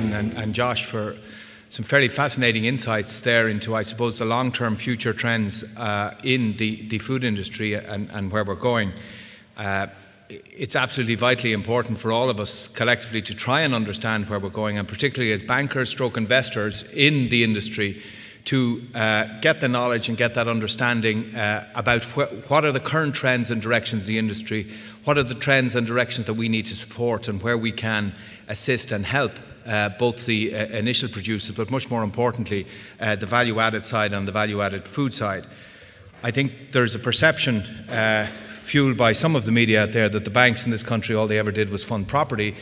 And, and Josh for some fairly fascinating insights there into, I suppose, the long term future trends uh, in the, the food industry and, and where we're going. Uh, it's absolutely vitally important for all of us collectively to try and understand where we're going, and particularly as bankers, stroke investors in the industry, to uh, get the knowledge and get that understanding uh, about wh- what are the current trends and directions of the industry, what are the trends and directions that we need to support, and where we can assist and help uh, both the uh, initial producers, but much more importantly, uh, the value added side and the value added food side. I think there's a perception, uh, fueled by some of the media out there, that the banks in this country, all they ever did was fund property.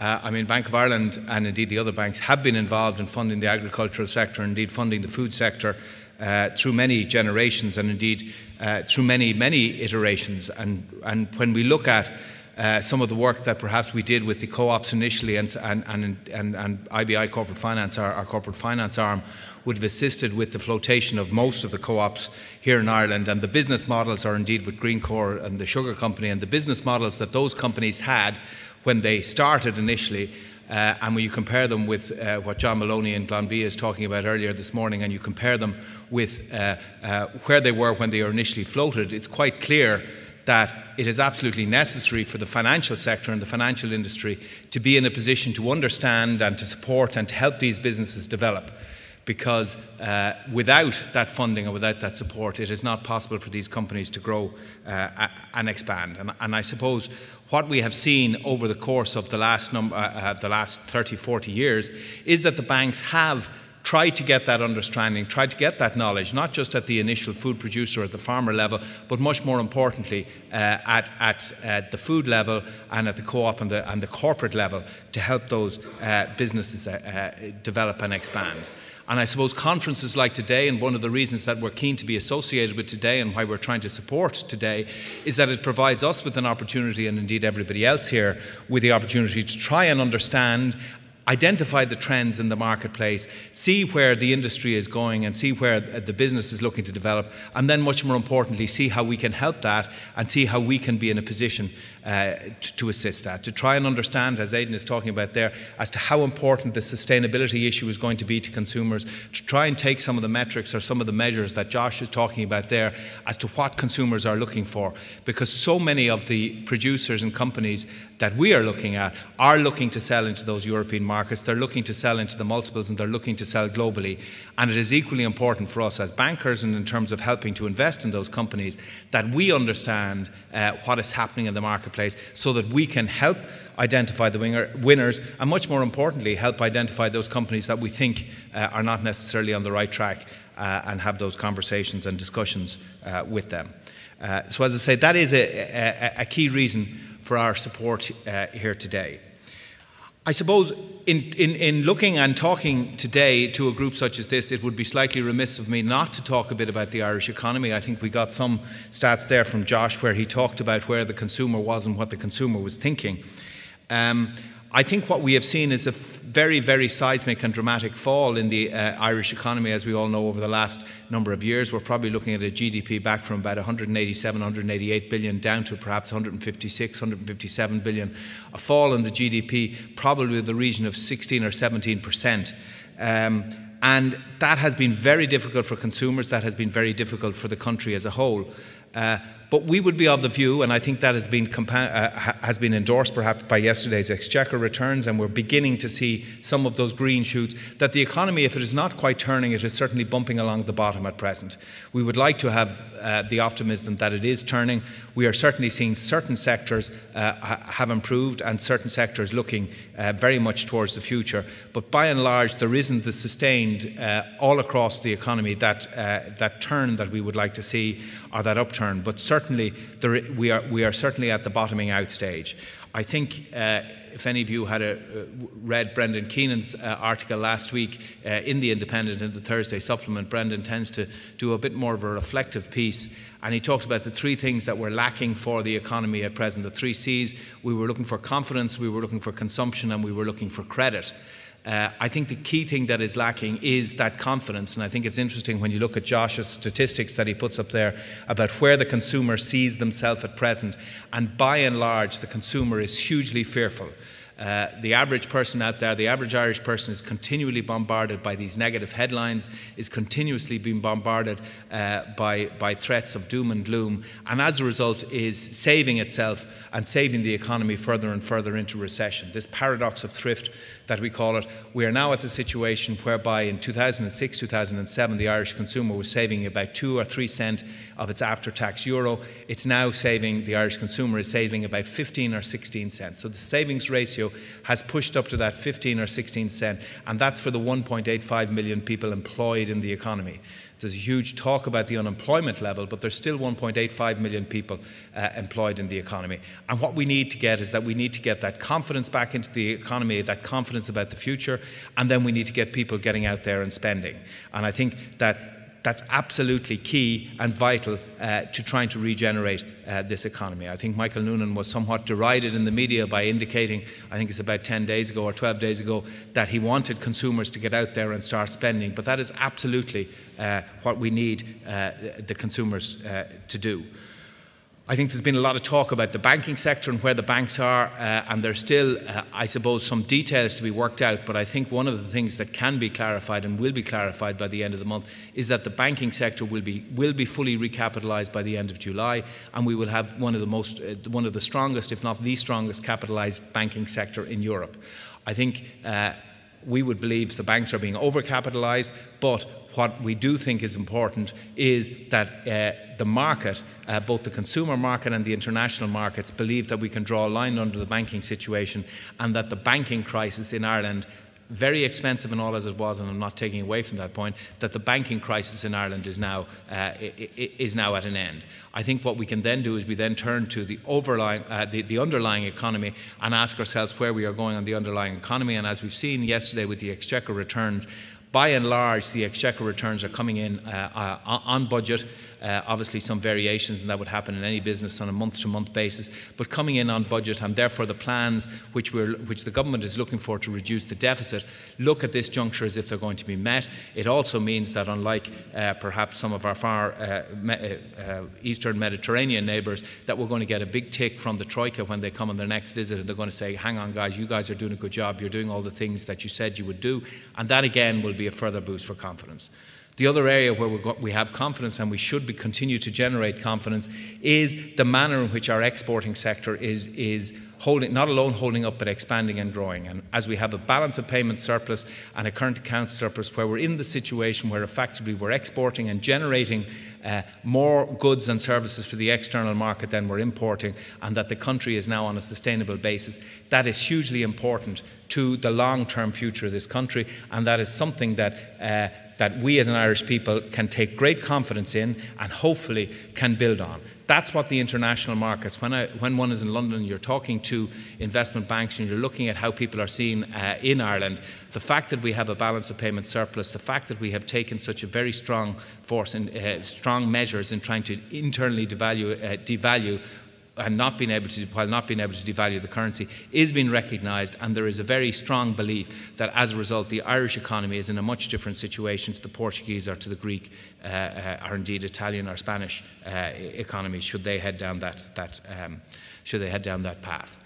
Uh, I mean, Bank of Ireland and indeed the other banks have been involved in funding the agricultural sector, indeed funding the food sector uh, through many generations and indeed uh, through many, many iterations. And, and when we look at uh, some of the work that perhaps we did with the co-ops initially and, and, and, and, and IBI Corporate Finance, our, our, corporate finance arm, would have assisted with the flotation of most of the co-ops here in Ireland. And the business models are indeed with Greencore and the Sugar Company, and the business models that those companies had when they started initially uh, and when you compare them with uh, what John Moloney and Glanbia is talking about earlier this morning, and you compare them with uh, uh, where they were when they were initially floated, it's quite clear that it is absolutely necessary for the financial sector and the financial industry to be in a position to understand and to support and to help these businesses develop. Because uh, without that funding or without that support, it is not possible for these companies to grow uh, and expand. And, and, I suppose what we have seen over the course of the last, uh, uh the last 30, 40 years is that the banks have tried to get that understanding, tried to get that knowledge, not just at the initial food producer at the farmer level, but much more importantly uh, at, at, at, the food level and at the co-op and the, and the corporate level to help those uh, businesses uh, uh develop and expand. And I suppose conferences like today, and one of the reasons that we're keen to be associated with today and why we're trying to support today, is that it provides us with an opportunity, and indeed everybody else here, with the opportunity to try and understand identify the trends in the marketplace, see where the industry is going and see where the business is looking to develop, and then, much more importantly, see how we can help that and see how we can be in a position uh, to, to, assist that, to try and understand, as Aidan is talking about there, as to how important the sustainability issue is going to be to consumers, to try and take some of the metrics or some of the measures that Josh is talking about there as to what consumers are looking for. Because so many of the producers and companies that we are looking at are looking to sell into those European markets, they're looking to sell into the multiples, and they're looking to sell globally. And it is equally important for us as bankers and in terms of helping to invest in those companies that we understand uh, what is happening in the marketplace so that we can help identify the winner, winners and, much more importantly, help identify those companies that we think uh, are not necessarily on the right track uh, and have those conversations and discussions uh, with them. Uh, so, as I say, that is a, a, a key reason for our support uh, here today. I suppose in, in, in, looking and talking today to a group such as this, it would be slightly remiss of me not to talk a bit about the Irish economy. I think we got some stats there from Josh where he talked about where the consumer was and what the consumer was thinking. Um, I think what we have seen is a very, very seismic and dramatic fall in the uh, Irish economy, as we all know, over the last number of years. We're probably looking at a GDP back from about 187, 188 billion down to perhaps 156, 157 billion. A fall in the GDP, probably in the region of 16 or 17 percent. Um, and that has been very difficult for consumers, that has been very difficult for the country as a whole. Uh, but we would be of the view, and I think that has been, uh, has been endorsed perhaps by yesterday's exchequer returns, and we're beginning to see some of those green shoots, that the economy, if it is not quite turning, it is certainly bumping along the bottom at present. We would like to have uh, the optimism that it is turning. We are certainly seeing certain sectors uh, have improved and certain sectors looking uh, very much towards the future. But by and large, there isn't the sustained uh, all across the economy that, uh, that turn that we would like to see or that upturn. But certainly certainly there, we, are, we are certainly at the bottoming out stage. I think uh, if any of you had a, uh, read Brendan Keenan's uh, article last week uh, in The Independent in the Thursday supplement, Brendan tends to do a bit more of a reflective piece. And he talked about the three things that were lacking for the economy at present the three C's. We were looking for confidence, we were looking for consumption, and we were looking for credit. Uh, I think the key thing that is lacking is that confidence. And I think it's interesting when you look at Josh's statistics that he puts up there about where the consumer sees themselves at present. And by and large, the consumer is hugely fearful. Uh, the average person out there, the average Irish person, is continually bombarded by these negative headlines, is continuously being bombarded uh, by, by threats of doom and gloom, and as a result is saving itself and saving the economy further and further into recession. This paradox of thrift that we call it. We are now at the situation whereby in 2006, 2007, the Irish consumer was saving about two or three cent of its after tax euro. It's now saving, the Irish consumer is saving about 15 or 16 cents. So the savings ratio has pushed up to that 15 or 16 cent, and that's for the 1.85 million people employed in the economy. There's a huge talk about the unemployment level, but there's still 1.85 million people uh, employed in the economy. And what we need to get is that we need to get that confidence back into the economy, that confidence about the future, and then we need to get people getting out there and spending. And I think that that's absolutely key and vital uh, to trying to regenerate uh, this economy. I think Michael Noonan was somewhat derided in the media by indicating, I think it's about 10 days ago or 12 days ago, that he wanted consumers to get out there and start spending. But that is absolutely uh, what we need uh, the consumers uh, to do. I think there's been a lot of talk about the banking sector and where the banks are, uh, and there's still, uh, I suppose, some details to be worked out. But I think one of the things that can be clarified and will be clarified by the end of the month is that the banking sector will be will be fully recapitalised by the end of July, and we will have one of the most, uh, one of the strongest, if not the strongest, capitalised banking sector in Europe. I think uh, we would believe the banks are being overcapitalised, but what we do think is important is that uh, the market, uh, both the consumer market and the international markets, believe that we can draw a line under the banking situation and that the banking crisis in Ireland very expensive and all as it was, and I'm not taking away from that point, that the banking crisis in Ireland is now, uh, is now at an end. I think what we can then do is we then turn to the, overlying, uh, the, the underlying economy and ask ourselves where we are going on the underlying economy. And as we've seen yesterday with the exchequer returns, by and large, the exchequer returns are coming in uh, uh, on budget. Uh, obviously, some variations, and that would happen in any business on a month to month basis, but coming in on budget, and therefore the plans which, which the government is looking for to reduce the deficit look at this juncture as if they're going to be met. It also means that, unlike uh, perhaps some of our far uh, me- uh, eastern Mediterranean neighbours, that we're going to get a big tick from the Troika when they come on their next visit, and they're going to say, hang on, guys, you guys are doing a good job, you're doing all the things that you said you would do, and that again will be a further boost for confidence. The other area where we have confidence and we should be, continue to generate confidence is the manner in which our exporting sector is, is holding, not alone holding up, but expanding and growing. And as we have a balance of payments surplus and a current account surplus, where we're in the situation where effectively we're exporting and generating uh, more goods and services for the external market than we're importing, and that the country is now on a sustainable basis, that is hugely important to the long term future of this country. And that is something that uh, that we as an Irish people can take great confidence in and hopefully can build on. That's what the international markets, when, I, when one is in London, you're talking to investment banks and you're looking at how people are seen uh, in Ireland. The fact that we have a balance of payment surplus, the fact that we have taken such a very strong force and uh, strong measures in trying to internally devalue, uh, devalue and not being able to, while not being able to devalue the currency, is being recognised, and there is a very strong belief that as a result, the Irish economy is in a much different situation to the Portuguese or to the Greek, uh, uh, or indeed Italian or Spanish uh, economies, should they head down that, that um, should they head down that path.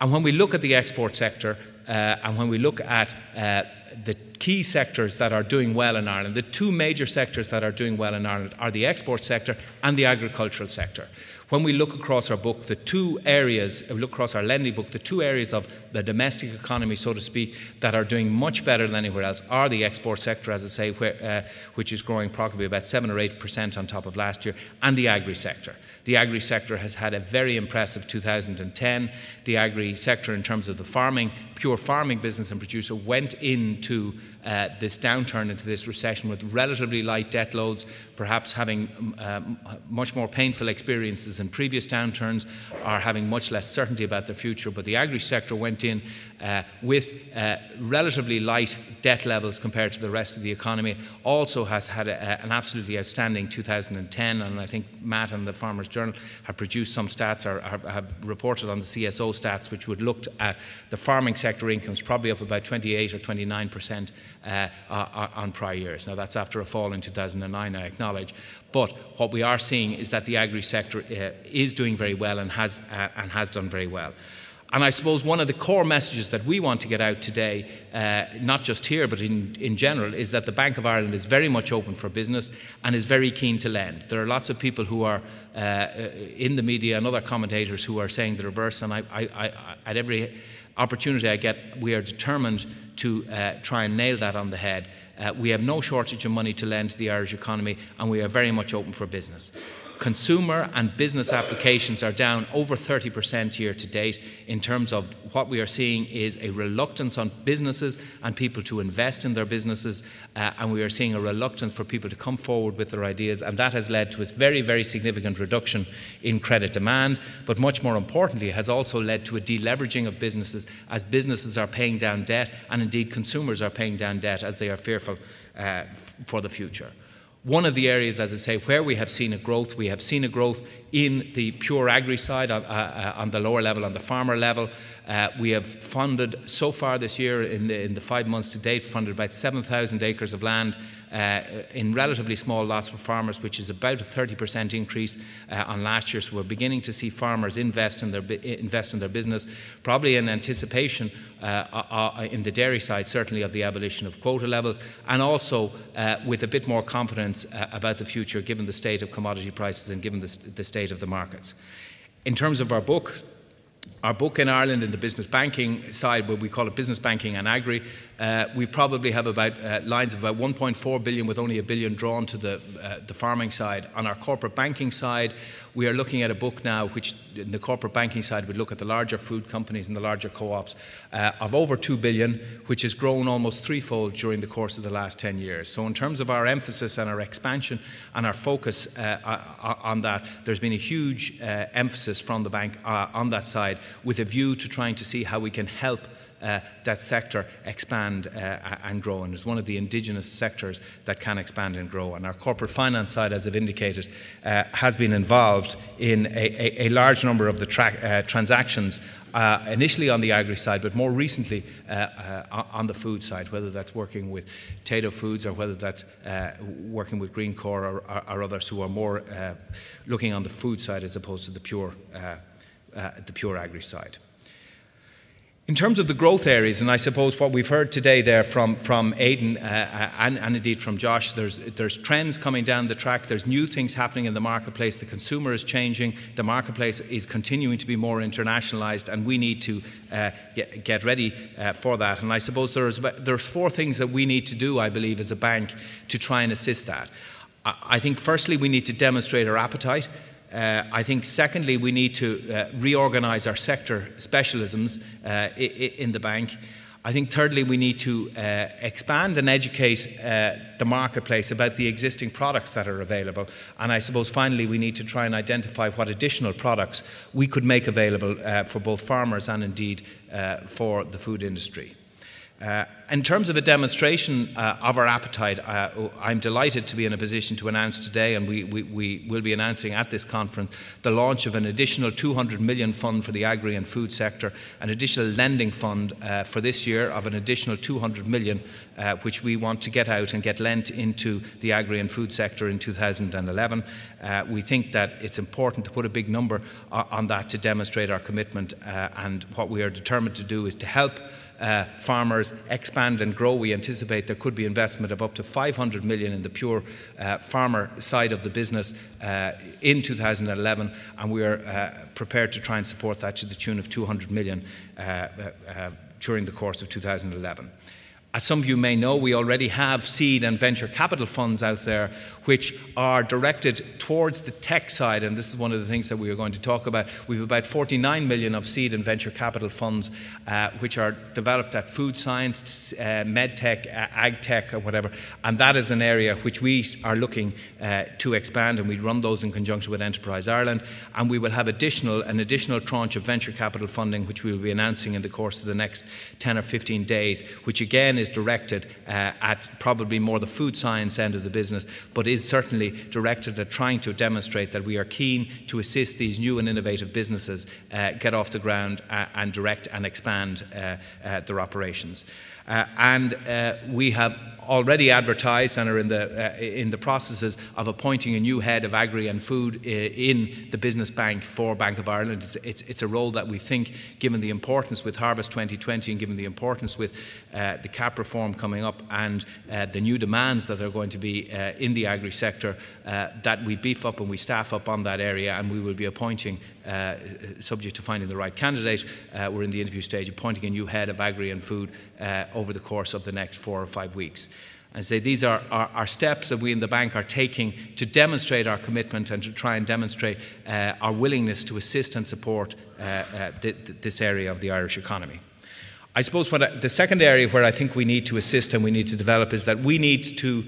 And when we look at the export sector, uh, and when we look at uh, the key sectors that are doing well in Ireland, the two major sectors that are doing well in Ireland are the export sector and the agricultural sector. When we look across our book, the two areas, we look across our lending book, the two areas of the domestic economy, so to speak, that are doing much better than anywhere else are the export sector, as I say, where, uh, which is growing probably about 7 or 8% on top of last year, and the agri sector. The agri sector has had a very impressive 2010. The agri sector, in terms of the farming, pure farming business and producer, went into uh, this downturn, into this recession with relatively light debt loads, perhaps having um, much more painful experiences in previous downturns, are having much less certainty about their future. But the agri sector went in uh, with uh, relatively light debt levels compared to the rest of the economy, also has had a, an absolutely outstanding 2010. And I think Matt and the Farmers Journal have produced some stats or, or have reported on the CSO stats, which would look at the farming sector incomes probably up about 28 or 29 percent uh, on prior years. Now, that's after a fall in 2009, I acknowledge. But what we are seeing is that the agri sector uh, is doing very well and has, uh, and has done very well. And I suppose one of the core messages that we want to get out today, uh, not just here but in, in general, is that the Bank of Ireland is very much open for business and is very keen to lend. There are lots of people who are uh, in the media and other commentators who are saying the reverse, and I, I, I, at every opportunity I get, we are determined to uh, try and nail that on the head. Uh, we have no shortage of money to lend to the Irish economy, and we are very much open for business. Consumer and business applications are down over 30% year to date. In terms of what we are seeing is a reluctance on businesses and people to invest in their businesses, uh, and we are seeing a reluctance for people to come forward with their ideas, and that has led to a very, very significant reduction in credit demand. But much more importantly, has also led to a deleveraging of businesses as businesses are paying down debt, and indeed consumers are paying down debt as they are fearful uh, for the future. One of the areas, as I say, where we have seen a growth, we have seen a growth in the pure agri side uh, uh, on the lower level, on the farmer level. Uh, we have funded so far this year, in the, in the five months to date, funded about 7,000 acres of land uh, in relatively small lots for farmers, which is about a 30% increase uh, on last year. So we're beginning to see farmers invest in their, invest in their business, probably in anticipation uh, in the dairy side, certainly of the abolition of quota levels, and also with a bit more confidence about the future, given the state of commodity prices and given the, the state of the markets. In terms of our book, our book in Ireland in the business banking side, where we call it business banking and agri, uh, we probably have about uh, lines of about 1.4 billion with only a billion drawn to the, uh, the farming side. On our corporate banking side, we are looking at a book now, which in the corporate banking side would look at the larger food companies and the larger co-ops uh, of over 2 billion, which has grown almost threefold during the course of the last 10 years. So in terms of our emphasis and our expansion and our focus uh, on that, there's been a huge uh, emphasis from the bank on that side with a view to trying to see how we can help uh, that sector expand uh, and grow. And it's one of the indigenous sectors that can expand and grow. And our corporate finance side, as I've indicated, uh, has been involved in a, a, a large number of the tra- uh, transactions. Uh, initially on the agri side, but more recently uh, on the food side, whether that's working with Tayto Foods or whether that's working with Greencore or, or, or, others who are more looking on the food side as opposed to the pure, the pure agri side. In terms of the growth areas, and I suppose what we've heard today there from, from Aidan uh, uh, and, and, indeed from Josh, there's, there's trends coming down the track, there's new things happening in the marketplace, the consumer is changing, the marketplace is continuing to be more internationalized, and we need to uh, get, get, ready uh, for that. And I suppose there's, there's four things that we need to do, I believe, as a bank to try and assist that. I, I think, firstly, we need to demonstrate our appetite. Uh, I think, secondly, we need to uh, reorganise our sector specialisms uh, in the bank. I think, thirdly, we need to uh, expand and educate uh, the marketplace about the existing products that are available. And I suppose, finally, we need to try and identify what additional products we could make available uh, for both farmers and indeed for the food industry. Uh, in terms of a demonstration uh, of our appetite, uh, I'm delighted to be in a position to announce today, and we, we, we, will be announcing at this conference, the launch of an additional 200 million fund for the agri and food sector, an additional lending fund uh, for this year of an additional 200 million, uh, which we want to get out and get lent into the agri and food sector in 2011. Uh, we think that it's important to put a big number on that to demonstrate our commitment, and what we are determined to do is to help uh, farmers expand and grow, we anticipate there could be investment of up to 500 million in the pure uh, farmer side of the business uh, in 2011, and we are uh, prepared to try and support that to the tune of 200 million uh, uh, during the course of 2011. As some of you may know, we already have seed and venture capital funds out there which are directed towards the tech side, and this is one of the things that we are going to talk about. We have about 49 million of seed and venture capital funds uh, which are developed at food science, uh, med tech, uh, ag tech, or whatever, and that is an area which we are looking uh, to expand, and we run those in conjunction with Enterprise Ireland, and we will have additional an additional tranche of venture capital funding which we will be announcing in the course of the next 10 or 15 days, which again is directed uh, at probably more the food science end of the business, but is is certainly directed at trying to demonstrate that we are keen to assist these new and innovative businesses uh, get off the ground uh, and direct and expand uh, uh their operations. Uh, and we have already advertised and are in the, uh, in the processes of appointing a new head of agri and food uh, in the business bank for Bank of Ireland. It's, it's, it's, a role that we think, given the importance with Harvest 2020 and given the importance with uh, the CAP reform coming up and uh, the new demands that are going to be uh, in the agri sector, uh, that we beef up and we staff up on that area and we will be appointing subject to finding the right candidate. We're in the interview stage, appointing a new head of agri and food over the course of the next four or five weeks. And say these are, steps that we in the bank are taking to demonstrate our commitment and to try and demonstrate uh, our willingness to assist and support uh, th th this area of the Irish economy. I suppose I, the second area where I think we need to assist and we need to develop is that we need to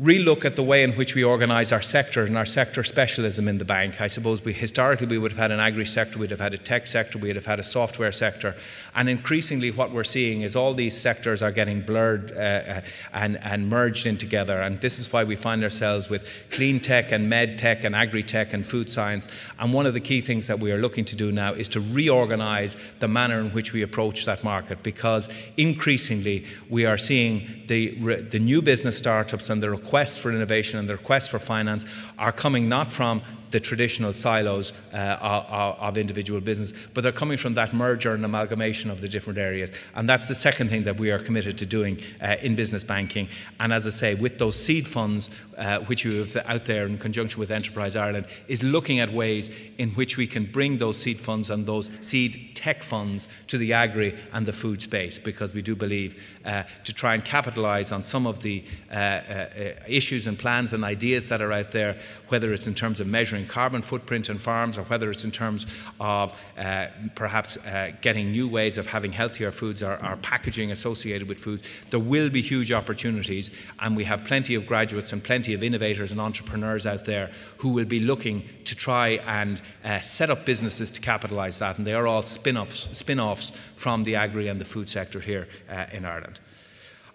relook at the way in which we organise our sector and our sector specialism in the bank. I suppose we historically we would have had an agri sector, we'd have had a tech sector, we'd have had a software sector, and increasingly what we're seeing is all these sectors are getting blurred uh, uh, and, and merged in together. And this is why we find ourselves with clean tech and med tech and agri tech and food science. And one of the key things that we are looking to do now is to reorganise the manner in which we approach that market because increasingly we are seeing the, the new business startups and the requests for innovation and the requests for finance are coming not from the traditional silos uh, of, individual business, but they're coming from that merger and amalgamation of the different areas. And that's the second thing that we are committed to doing uh, in business banking. And as I say, with those seed funds, uh, which we have out there in conjunction with Enterprise Ireland, is looking at ways in which we can bring those seed funds and those seed tech funds to the agri and the food space, because we do believe uh, to try and capitalise on some of the uh, uh, issues and plans and ideas that are out there, whether it's in terms of measuring measuring carbon footprint in farms or whether it's in terms of uh, perhaps uh, getting new ways of having healthier foods or, or, packaging associated with foods, there will be huge opportunities. And we have plenty of graduates and plenty of innovators and entrepreneurs out there who will be looking to try and uh, set up businesses to capitalize that. And they are all spin offs, spin offs from the agri and the food sector here uh, in Ireland.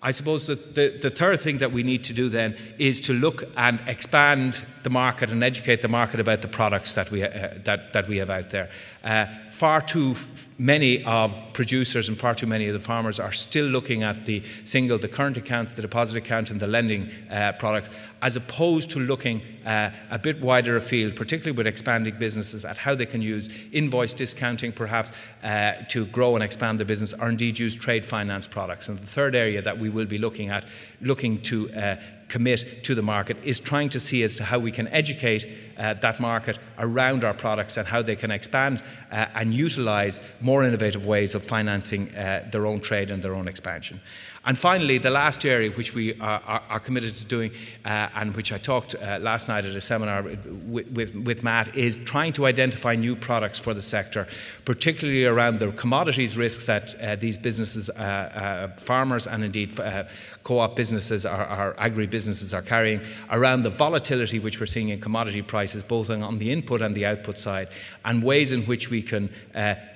I suppose that the, the third thing that we need to do then is to look and expand the market and educate the market about the products that we, uh, that, that we have out there. Uh, far too many of producers and far too many of the farmers are still looking at the single, the current accounts, the deposit account, and the lending uh, products, as opposed to looking uh, a bit wider afield, particularly with expanding businesses, at how they can use invoice discounting perhaps uh, to grow and expand the business, or indeed use trade finance products. And the third area that we will be looking at, looking to uh, commit to the market is trying to see as to how we can educate uh, that market around our products and how they can expand uh, and utilize more innovative ways of financing uh, their own trade and their own expansion. And finally, the last area which we are, are, are committed to doing, uh, and which I talked uh, last night at a seminar with, with, with, Matt, is trying to identify new products for the sector, particularly around the commodities risks that uh, these businesses, uh, uh, farmers, and indeed uh, co op businesses, or, or agri businesses are carrying, around the volatility which we're seeing in commodity prices, both on the input and the output side, and ways in which we can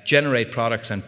generate products and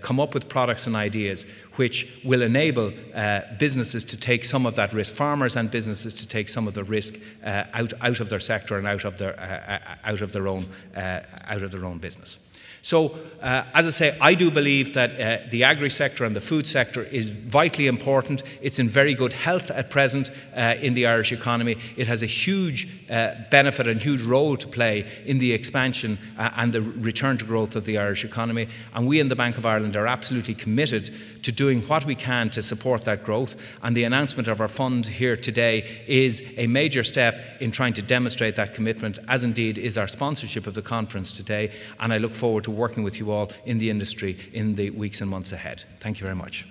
come up with products and ideas which will enable uh, businesses to take some of that risk, farmers and businesses to take some of the risk uh, out, out of their sector and out of their, uh, uh, out of their, own, uh, out of their own business. So, uh, as I say, I do believe that uh, the agri sector and the food sector is vitally important. It's in very good health at present uh, in the Irish economy. It has a huge uh, benefit and huge role to play in the expansion uh, and the return to growth of the Irish economy. And we in the Bank of Ireland are absolutely committed to doing what we can to support that growth. And the announcement of our fund here today is a major step in trying to demonstrate that commitment, as indeed is our sponsorship of the conference today. And I look forward to working with you all in the industry in the weeks and months ahead. Thank you very much.